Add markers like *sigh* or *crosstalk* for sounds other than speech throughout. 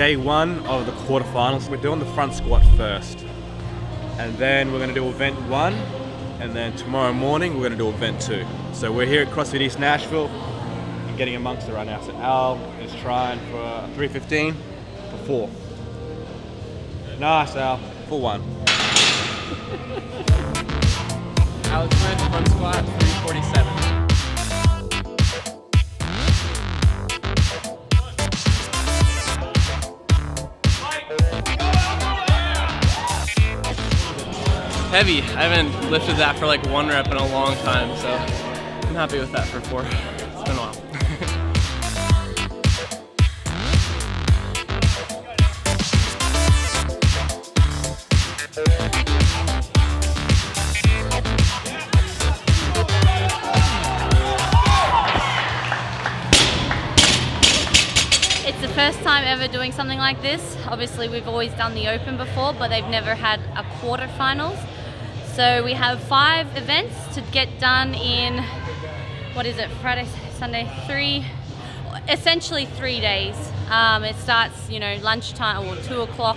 Day one of the quarterfinals. We're doing the front squat first. And then we're gonna do event one. And then tomorrow morning, we're gonna do event two. So we're here at CrossFit East Nashville and getting amongst it right now. So Al is trying for 315 for four. Nice, Al. For one. Alec Smith, front squat, 347. Heavy. I haven't lifted that for like one rep in a long time, so I'm happy with that for four. *laughs* It's been a while. It's the first time ever doing something like this. Obviously, we've always done the Open before, but they've never had a quarterfinals. So we have five events to get done in, what is it, Friday, Sunday, three, essentially three days. Um, it starts, you know, lunchtime or two o'clock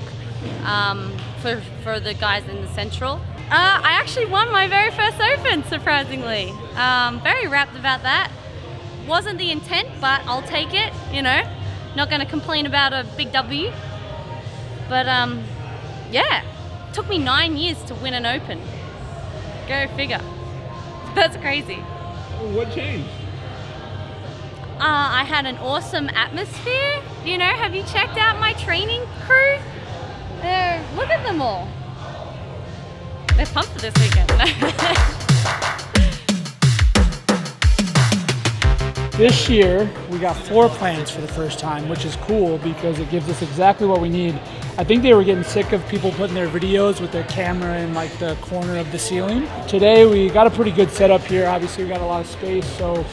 um, for, for the guys in the central. Uh, I actually won my very first Open, surprisingly. Um, very rapt about that. Wasn't the intent, but I'll take it, you know. Not going to complain about a big W. But um, yeah, took me nine years to win an Open. Go figure. *laughs* That's crazy. What changed? Uh, I had an awesome atmosphere. You know, have you checked out my training crew? They're, look at them all. They're pumped for this weekend. *laughs* This year, we got floor plans for the first time, which is cool because it gives us exactly what we need. I think they were getting sick of people putting their videos with their camera in like the corner of the ceiling. Today, we got a pretty good setup here. Obviously, we got a lot of space. So,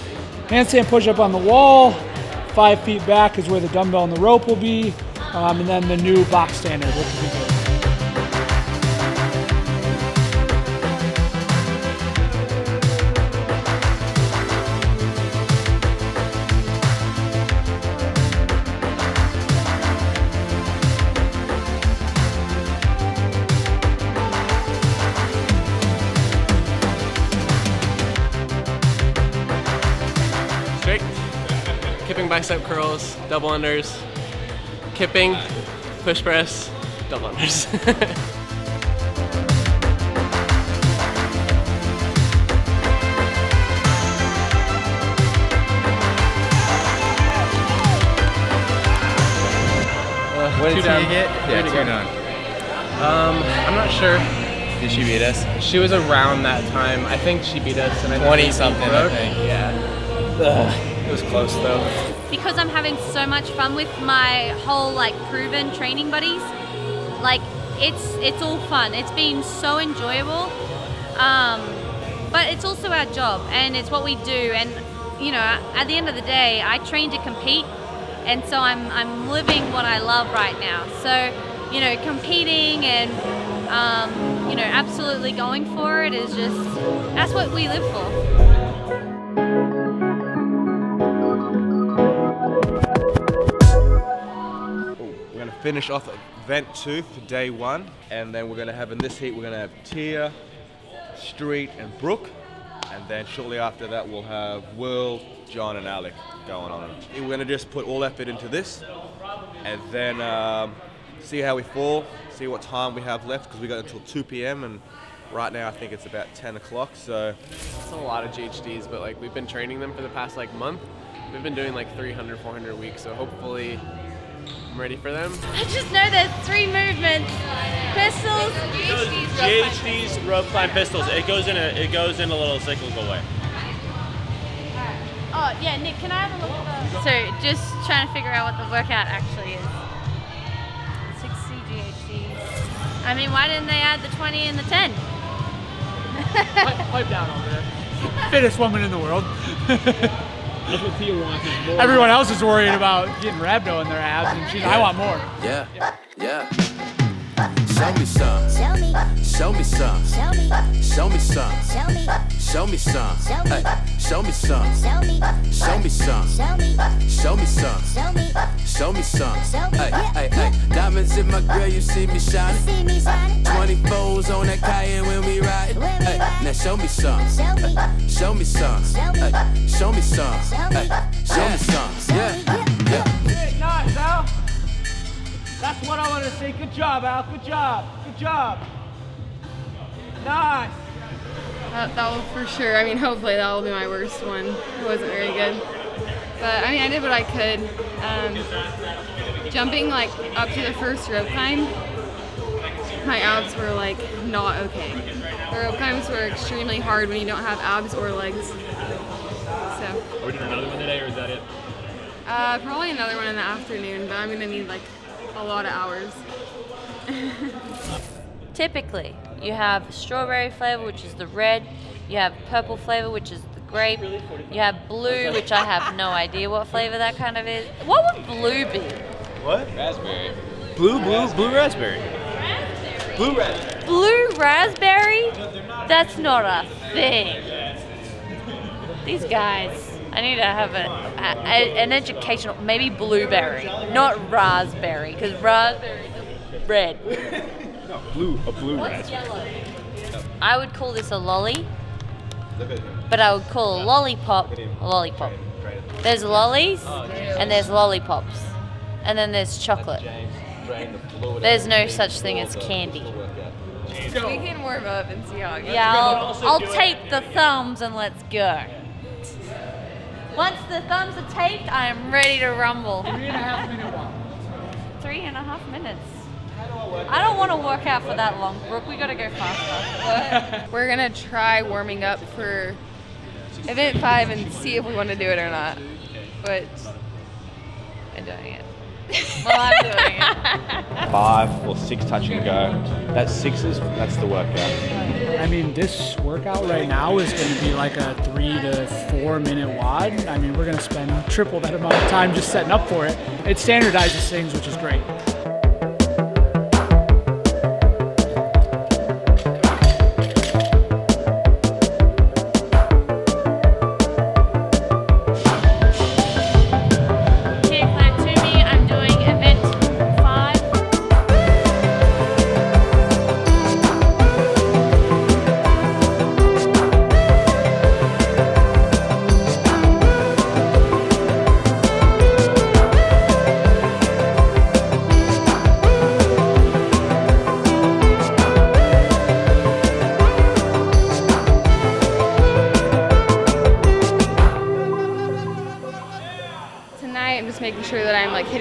handstand push up on the wall, five feet back is where the dumbbell and the rope will be, um, and then the new box standard, which will be good. Bicep curls, double unders. Kipping, push press, double unders. *laughs* What did you get? Yeah, two down. um, I'm not sure. Did she beat us? She was around that time. I think she beat us. And I 20 we something, I think. Yeah. It was close though. Because I'm having so much fun with my whole like PRVN training buddies. Like it's it's all fun. It's been so enjoyable. Um, but it's also our job and it's what we do and you know, at the end of the day, I train to compete and so I'm I'm living what I love right now. So, you know, competing and um, you know, absolutely going for it is just that's what we live for. Finish off event two for day one, and then we're gonna have in this heat we're gonna have Tia, Streat, and Brooke, and then shortly after that we'll have Will, John, and Alec going on. We're gonna just put all effort into this, and then um, see how we fall, see what time we have left because we got until 2 p.m. and right now I think it's about 10 o'clock. So It's a lot of GHDs, but like we've been training them for the past like month. We've been doing like 300, 400 a week, so hopefully I'm ready for them. I just know there's three movements. Pistols, GHD's rope climb pistols. It goes in a it goes in a little cyclical way. Oh yeah, Nick, can I have a look at the? So just trying to figure out what the workout actually is. 60 GHD. I mean, why didn't they add the 20 and the 10? Pipe down over there. Fittest woman in the world. *laughs* That's what Tia wants. Is more. Everyone else is worried about getting rhabdo in their abs, and she's, I want more. Yeah, yeah. Show me some. Show me. Show me some. Show me. Show me some. Show me. Show me some. Show me. Show me some. Show me. Show me some. Show me. Show me some. Show me. Show me some. Show me. Hey, hey, hey. Diamonds in my grill, you see me shining. See me shining. 24s on that Cayenne when we ride. Hey, now show me some. Show me. Show me some. Show me. Hey, show me some. Show me. Hey, show me some. Yeah. That's what I want to see. Good job, Al. Good job. Good job. Nice. That, that will for sure. I mean, hopefully that will be my worst one. It wasn't very good. But I mean, I did what I could. Um, jumping like up to the first rope climb, my abs were like not okay. The rope climbs were extremely hard when you don't have abs or legs. So Are we doing another one today, or is that it? uh, probably another one in the afternoon, but I'm gonna need like a lot of hours. *laughs* Typically, you have strawberry flavor, which is the red. You have purple flavor, which is the grape. You have blue, which I have no idea what flavor that kind of is. What would blue be? What? Raspberry. Blue, blue, blue raspberry. Blue raspberry. Blue raspberry? That's not a thing. These guys. I need to have a, a, a- an educational, maybe blueberry, not raspberry, because raspberry is red. *laughs* Blue, a blue What's raspberry. yellow? I would call this a lolly, but I would call a lollipop a lollipop. There's lollies and there's lollipops, and then there's chocolate. There's no such thing as candy. We can warm up and see how it goes. Yeah, I'll, I'll tape the thumbs and let's go. Once the thumbs are taped, I am ready to rumble. Three and a half minute walk. Three and a half minutes. I don't want to work out for that long, Brooke. We gotta go faster. *laughs* We're gonna try warming up for event five and see if we want to do it or not. But I'm doing it. Well, I'm doing it. *laughs* Five or six touch and go. That's sixes. That's the workout. I mean, this workout right now is going to be like a three to four minute WOD. I mean, we're going to spend triple that amount of time just setting up for it. It standardizes things, which is great.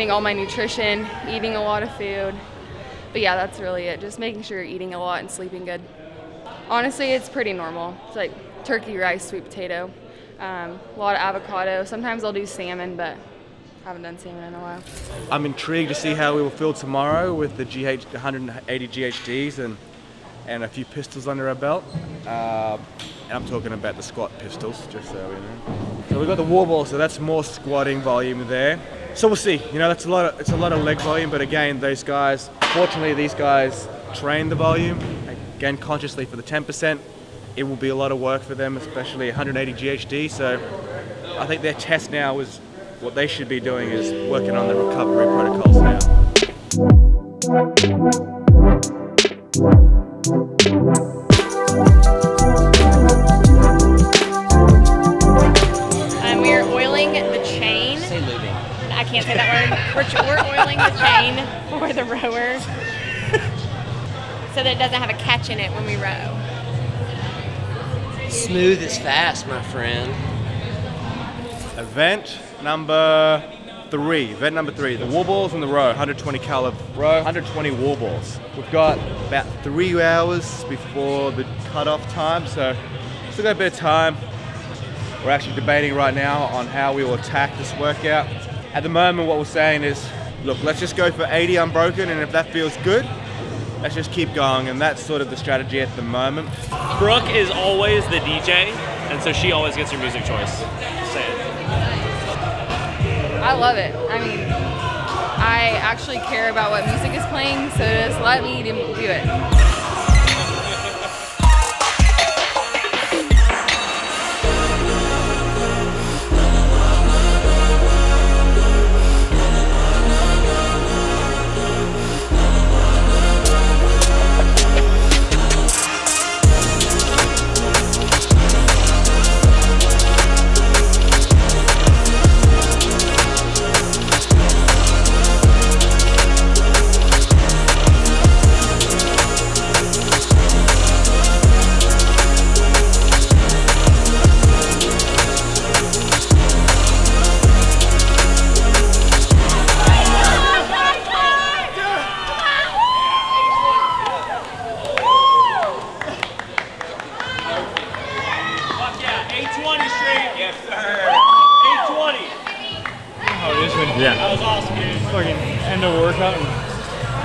Hitting all my nutrition, eating a lot of food. But yeah, that's really it. Just making sure you're eating a lot and sleeping good. Honestly, it's pretty normal. It's like turkey, rice, sweet potato, um, a lot of avocado. Sometimes I'll do salmon, but haven't done salmon in a while. I'm intrigued to see how we will feel tomorrow with the GH 180 GHDs and and a few pistols under our belt. Uh, and I'm talking about the squat pistols, just so we know. So we've got the wall ball, so that's more squatting volume there. So we'll see. You know, that's a lot of it's a lot of leg volume, but again, those guys. Fortunately, these guys train the volume again consciously for the 10%. It will be a lot of work for them, especially 180 GHD. So I think their test now is what they should be doing is working on the recovery protocols doesn't have a catch in it when we row. Smooth is fast, my friend. Event number three. Event number three. The wall balls in the row. 120 calorie row. 120 wall balls. We've got about three hours before the cutoff time, so still got a bit of time. We're actually debating right now on how we will attack this workout. At the moment, what we're saying is, look, let's just go for 80 unbroken, and if that feels good, let's just keep going. And that's sort of the strategy at the moment. Brooke is always the DJ, and so she always gets her music choice. Say it. I love it. I mean, I actually care about what music is playing, so just let me do, do it.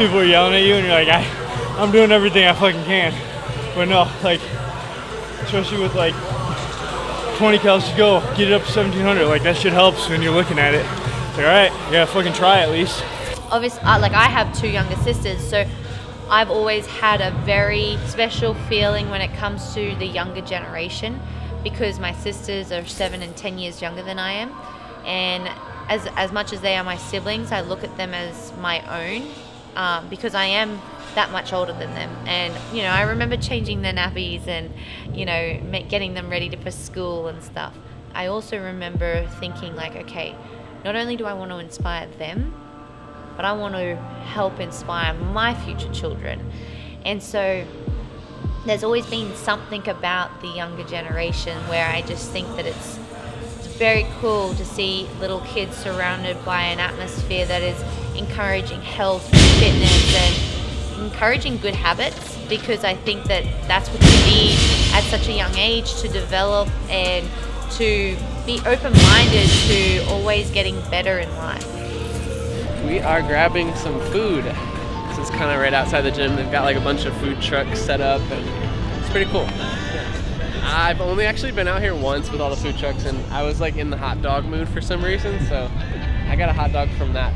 People are yelling at you and you're like, I, I'm doing everything I fucking can. But no, like, especially with like 20 calories to go, get it up to 1700. Like that shit helps when you're looking at it. It's like, all right, yeah, fucking try at least. obviously uh, like I have two younger sisters, so I've always had a very special feeling when it comes to the younger generation because my sisters are 7 and 10 years younger than I am and as as much as they are my siblings, I look at them as my own um, because I am that much older than them and you know I remember changing their nappies and you know getting them ready to for school and stuff. I also remember thinking like okay, not only do I want to inspire them, but I want to help inspire my future children. And so there's always been something about the younger generation where I just think that it's, it's very cool to see little kids surrounded by an atmosphere that is encouraging health and fitness and encouraging good habits because I think that that's what you need at such a young age to develop and to be open-minded to always getting better in life. We are grabbing some food. This is kind of right outside the gym. They've got like a bunch of food trucks set up, and it's pretty cool. I've only actually been out here once with all the food trucks, and I was like in the hot dog mood for some reason, so I got a hot dog from that.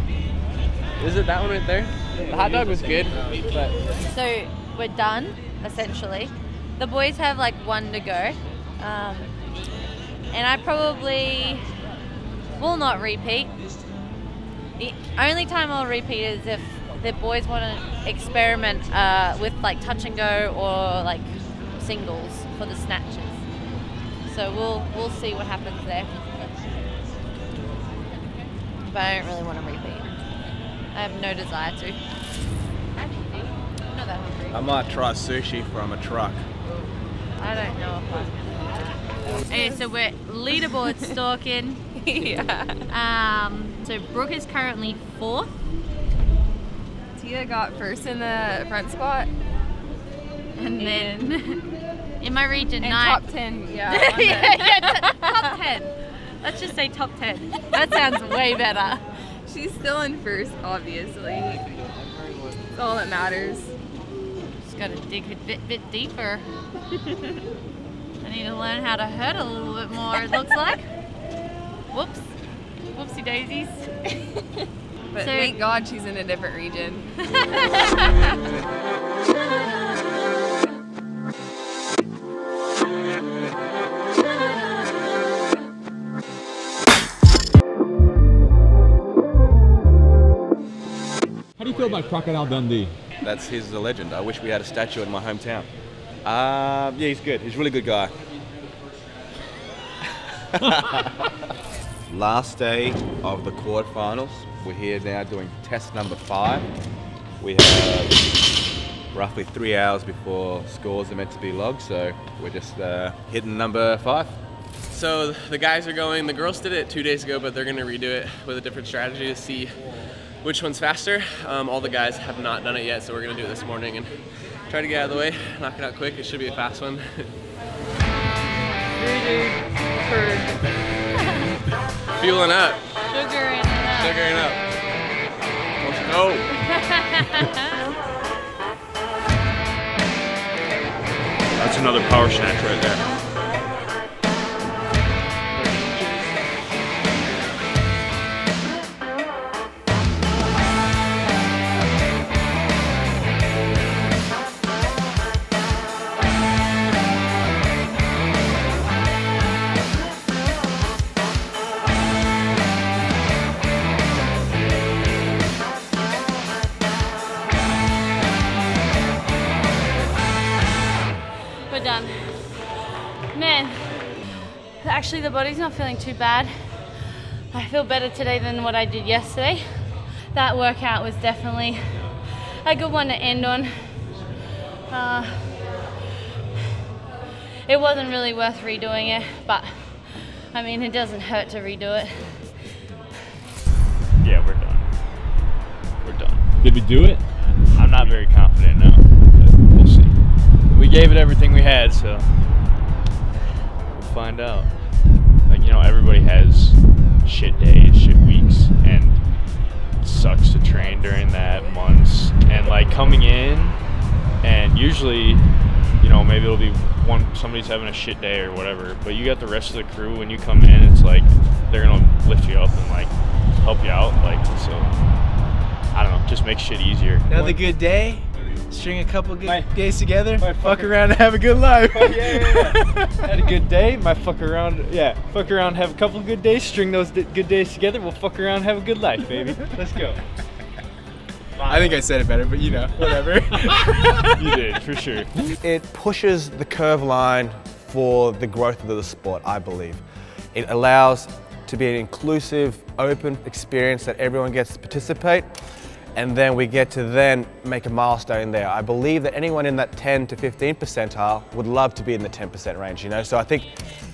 Is it that one right there? The hot dog was good, but So we're done, essentially. The boys have like one to go. Um, and I probably will not repeat. The only time I'll repeat is if the boys want to experiment uh, with like touch and go or like singles for the snatches. So we'll we'll see what happens there. But I don't really want to repeat. I have no desire to. I'm not that hungry. I might try sushi from a truck. I don't know if I'm Okay, so we're leaderboard *laughs* stalking. yeah. Um, so Brooke is currently fourth. Tia got first in the front squat. And then *laughs* in my region, And nine. top 10, yeah, *laughs* yeah, yeah, top 10. Let's just say top 10. That sounds way better. She's still in first, obviously. That's all that matters. Just gotta dig a bit, bit deeper. *laughs* I need to learn how to hurt a little bit more, it looks like. Whoops. Whoopsie daisies. But So- thank God she's in a different region. *laughs* about Crocodile Dundee? That's he's a legend. I wish we had a statue in my hometown. Um, yeah, he's good. He's a really good guy. *laughs* Last day of the quarterfinals. We're here now doing test number five. We have roughly three hours before scores are meant to be logged, so we're just uh, hitting number five. So the guys are going. The girls did it two days ago, but they're going to redo it with a different strategy to see which one's faster. Um, all the guys have not done it yet, so we're going to do it this morning and try to get out of the way, knock it out quick. It should be a fast one. Fueling up, Sugaring up. sugaring up. Let's *laughs* go. That's another power snatch right there. Actually, the body's not feeling too bad. I feel better today than what I did yesterday. That workout was definitely a good one to end on. Uh, it wasn't really worth redoing it, but I mean, it doesn't hurt to redo it. Yeah, we're done. We're done. Did we do it? I'm not very confident now. But we'll see. We gave it everything we had, so we'll find out. Like you know, everybody has shit days, shit weeks, and sucks to train during that months. And like coming in, and usually, you know, maybe it'll be one somebody's having a shit day or whatever. But you got the rest of the crew when you come in, it's like they're gonna lift you up and like help you out. Like so, I don't know, just makes shit easier. Another good day. String a couple good days together. Fuck around and have a good life. Oh, yeah, yeah, yeah. *laughs* Had a good day. Might fuck around. Yeah, fuck around, have a couple good days. String those d- good days together. We'll fuck around, have a good life, baby. Let's go. I think I said it better, but you know, whatever. *laughs* you did for sure. It pushes the curve line for the growth of the sport, I believe. It allows to be an inclusive, open experience that everyone gets to participate and then we get to then make a milestone there. I believe that anyone in that 10 to 15 percentile would love to be in the 10% range, you know? So I think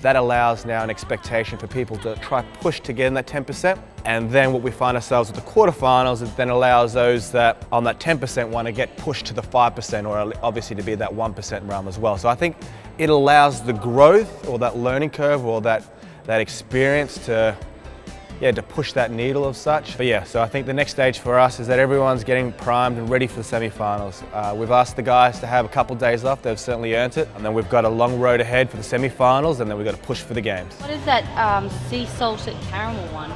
that allows now an expectation for people to try push to get in that 10%. And then what we find ourselves with the quarterfinals, it then allows those that on that 10% want to get pushed to the 5% or obviously to be that 1% realm as well. So I think it allows the growth or that learning curve or that, that experience to yeah, to push that needle of such. But yeah, so I think the next stage for us is that everyone's getting primed and ready for the semi-finals. Uh, we've asked the guys to have a couple of days off, they've certainly earned it. And then we've got a long road ahead for the semi-finals and then we've got to push for the games. What is that um, sea salted caramel one?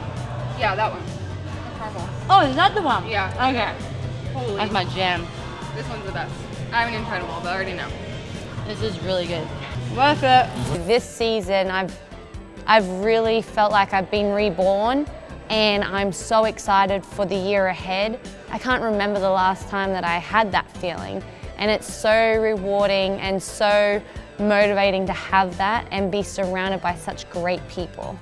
Yeah, that one. Caramel. Oh, is that the one? Yeah. Okay. Holy. That's my jam. This one's the best. I haven't even tried them all, but I already know. This is really good. Worth it. This season, I've I've really felt like I've been reborn and I'm so excited for the year ahead. I can't remember the last time that I had that feeling and it's so rewarding and so motivating to have that and be surrounded by such great people.